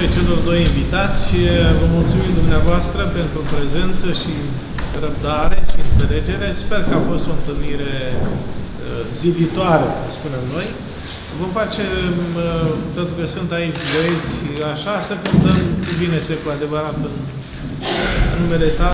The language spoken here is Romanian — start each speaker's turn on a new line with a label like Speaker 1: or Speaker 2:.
Speaker 1: noi celor doi invitați. Vă mulțumim dumneavoastră pentru prezență și răbdare și înțelegere. Sper că a fost o întâlnire ziditoare, spunem noi. Vom face, pentru că sunt aici băieți așa, să cântăm bine se cu adevărat în numele ta.